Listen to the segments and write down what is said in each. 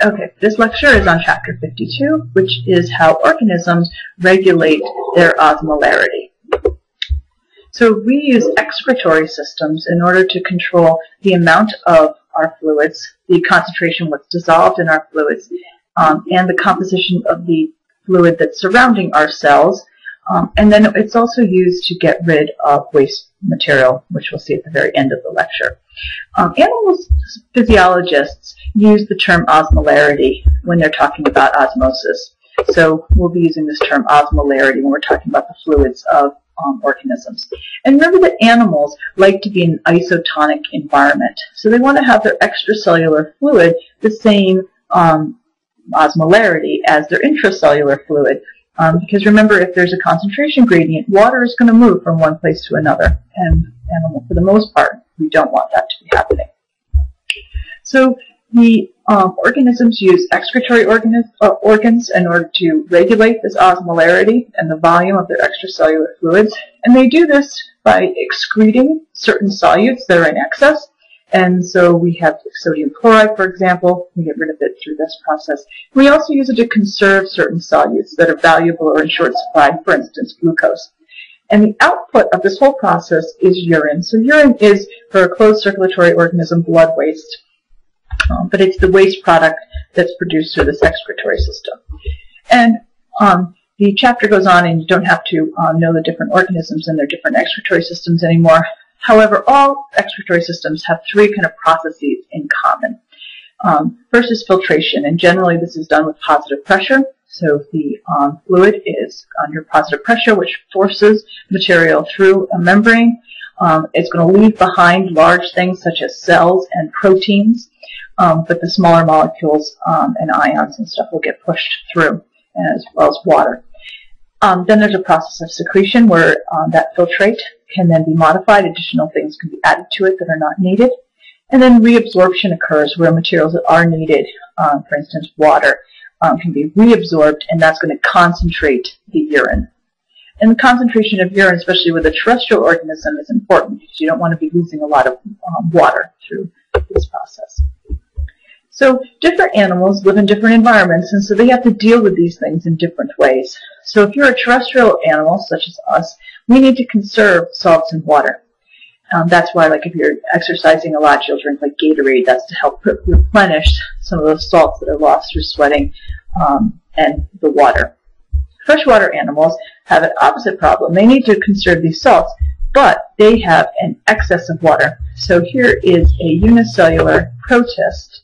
Okay, this lecture is on chapter 52, which is how organisms regulate their osmolarity. So we use excretory systems in order to control the amount of our fluids, the concentration what's dissolved in our fluids, um, and the composition of the fluid that's surrounding our cells. Um, and then it's also used to get rid of waste material, which we'll see at the very end of the lecture. Um, physiologists use the term osmolarity when they're talking about osmosis. So we'll be using this term osmolarity when we're talking about the fluids of um, organisms. And remember that animals like to be in an isotonic environment. So they want to have their extracellular fluid the same um, osmolarity as their intracellular fluid. Um, because remember, if there's a concentration gradient, water is going to move from one place to another. And animal, for the most part, we don't want that to be happening. So the um, organisms use excretory uh, organs in order to regulate this osmolarity and the volume of their extracellular fluids. And they do this by excreting certain solutes that are in excess. And so we have sodium chloride, for example. We get rid of it through this process. We also use it to conserve certain solutes that are valuable or in short supply, for instance, glucose. And the output of this whole process is urine. So urine is, for a closed circulatory organism, blood waste. But it's the waste product that's produced through this excretory system. And um, the chapter goes on, and you don't have to um, know the different organisms and their different excretory systems anymore. However, all excretory systems have three kind of processes in common. Um, first is filtration, and generally this is done with positive pressure. So the um, fluid is under positive pressure, which forces material through a membrane. Um, it's going to leave behind large things such as cells and proteins, um, but the smaller molecules um, and ions and stuff will get pushed through, as well as water. Um, then there's a process of secretion where um, that filtrate can then be modified. Additional things can be added to it that are not needed. And then reabsorption occurs where materials that are needed, um, for instance, water, um, can be reabsorbed, and that's going to concentrate the urine. And the concentration of urine, especially with a terrestrial organism, is important because you don't want to be losing a lot of water through this process. So different animals live in different environments, and so they have to deal with these things in different ways. So if you're a terrestrial animal, such as us, we need to conserve salts and water. Um, that's why, like, if you're exercising a lot, you'll drink like Gatorade. That's to help replenish some of those salts that are lost through sweating um, and the water. Freshwater animals have an opposite problem. They need to conserve these salts, but they have an excess of water. So here is a unicellular protist,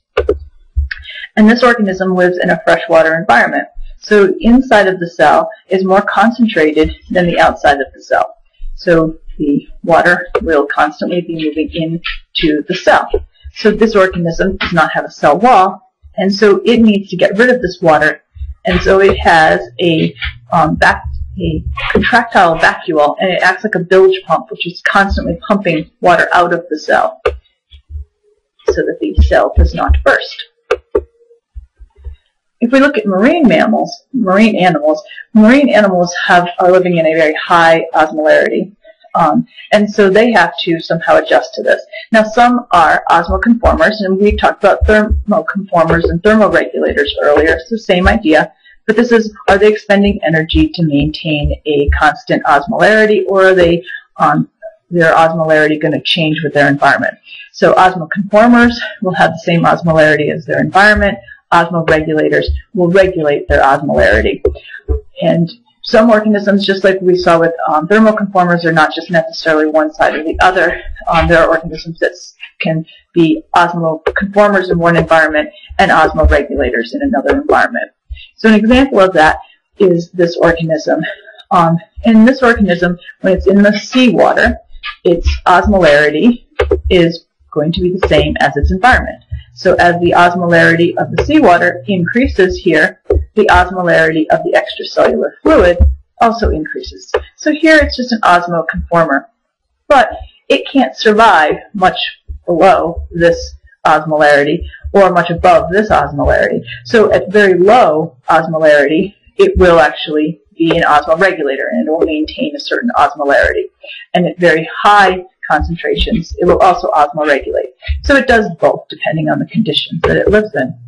and this organism lives in a freshwater environment. So inside of the cell is more concentrated than the outside of the cell. So the water will constantly be moving into the cell. So this organism does not have a cell wall, and so it needs to get rid of this water, and so it has a, um, back, a contractile vacuole, and it acts like a bilge pump, which is constantly pumping water out of the cell so that the cell does not burst. If we look at marine mammals, marine animals, marine animals have are living in a very high osmolarity. Um, and so they have to somehow adjust to this. Now, some are osmoconformers, and we talked about thermoconformers and thermoregulators earlier. It's the same idea. But this is, are they expending energy to maintain a constant osmolarity, or are they um, their osmolarity going to change with their environment? So osmoconformers will have the same osmolarity as their environment. Osmoregulators will regulate their osmolarity. And some organisms, just like we saw with um, thermoconformers, are not just necessarily one side or the other. Um, there are organisms that can be osmoconformers in one environment and osmoregulators in another environment. So an example of that is this organism. Um, in this organism, when it's in the seawater, its osmolarity is going to be the same as its environment. So as the osmolarity of the seawater increases here, the osmolarity of the extracellular fluid also increases. So here it's just an osmoconformer. But it can't survive much below this osmolarity or much above this osmolarity. So at very low osmolarity, it will actually be an osmoregulator and it will maintain a certain osmolarity. And at very high concentrations, it will also osmoregulate. So it does both depending on the conditions that it lives in.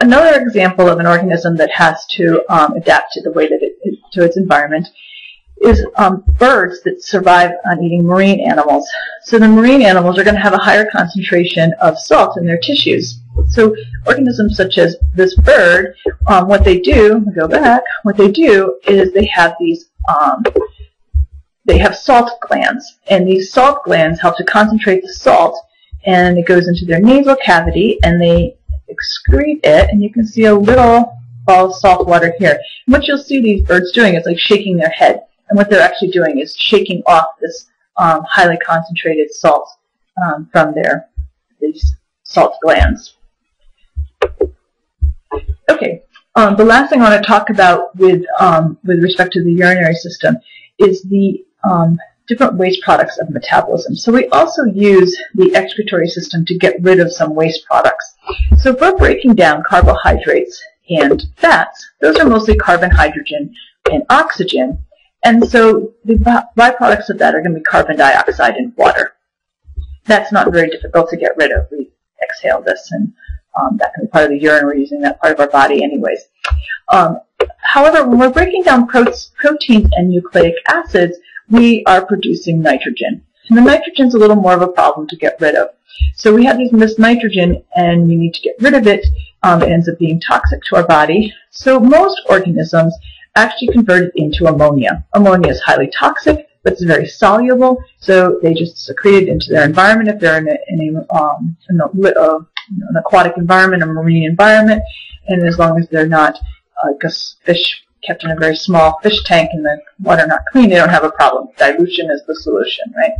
another example of an organism that has to um, adapt to the way that it, to its environment is um, birds that survive on eating marine animals. So the marine animals are going to have a higher concentration of salt in their tissues. So organisms such as this bird, um, what they do, go back, what they do is they have these, um, they have salt glands, and these salt glands help to concentrate the salt, and it goes into their nasal cavity, and they excrete it, and you can see a little ball of salt water here. And what you'll see these birds doing is like shaking their head. And what they're actually doing is shaking off this um, highly concentrated salt um, from their these salt glands. Okay, um, the last thing I want to talk about with um, with respect to the urinary system is the um, different waste products of metabolism. So we also use the excretory system to get rid of some waste products. So if we're breaking down carbohydrates and fats, those are mostly carbon, hydrogen, and oxygen. And so the byproducts of that are going to be carbon dioxide and water. That's not very difficult to get rid of. We exhale this, and um, that can be part of the urine. We're using that part of our body anyways. Um, however, when we're breaking down proteins and nucleic acids, we are producing nitrogen. And the nitrogen is a little more of a problem to get rid of. So we have these missed nitrogen, and we need to get rid of it. Um, it ends up being toxic to our body. So most organisms actually convert it into ammonia. Ammonia is highly toxic, but it's very soluble, so they just secrete it into their environment if they're in, a, in, a, um, a, uh, an aquatic environment, a marine environment, and as long as they're not uh, like a fish kept in a very small fish tank and the water not clean, they don't have a problem. Dilution is the solution, right?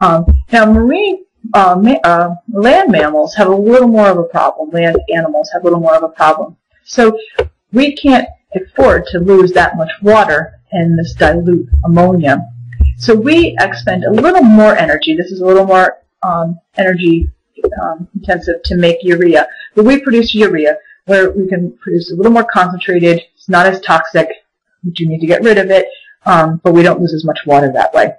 Um, now, marine uh, ma uh, land mammals have a little more of a problem. Land animals have a little more of a problem. So we can't afford to lose that much water in this dilute ammonia. So we expend a little more energy. This is a little more um, energy um, intensive to make urea. But we produce urea where we can produce a little more concentrated. It's not as toxic. We do need to get rid of it, um, but we don't lose as much water that way.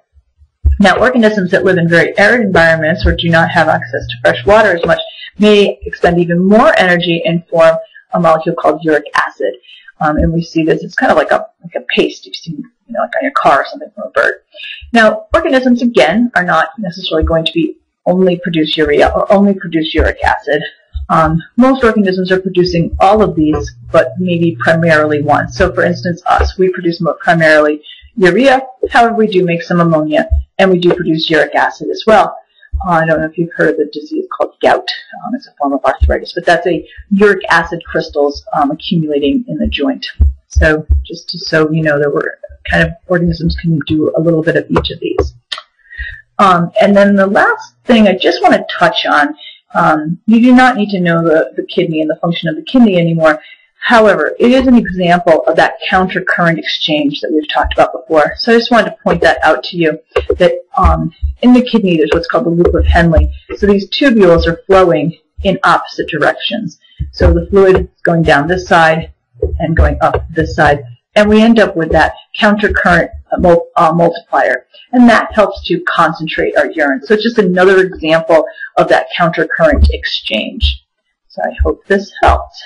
Now, organisms that live in very arid environments or do not have access to fresh water as much may expend even more energy and form a molecule called uric acid. Um, and we see this, it's kind of like a, like a paste you've seen you know, like on your car or something from a bird. Now, organisms, again, are not necessarily going to be only produce urea or only produce uric acid. Um, most organisms are producing all of these, but maybe primarily one. So, for instance, us, we produce primarily urea. However, we do make some ammonia, and we do produce uric acid as well. Uh, I don't know if you've heard of the disease called gout. Um, it's a form of arthritis, but that's a uric acid crystals um, accumulating in the joint. So just to, so you know, there were kind of organisms can do a little bit of each of these. Um, and then the last thing I just want to touch on, um, you do not need to know the, the kidney and the function of the kidney anymore. However, it is an example of that counter-current exchange that we've talked about before. So I just wanted to point that out to you, that um, in the kidney there's what's called the loop of Henle. So these tubules are flowing in opposite directions. So the fluid is going down this side and going up this side. And we end up with that counter-current uh multiplier. And that helps to concentrate our urine. So it's just another example of that counter-current exchange. So I hope this helped.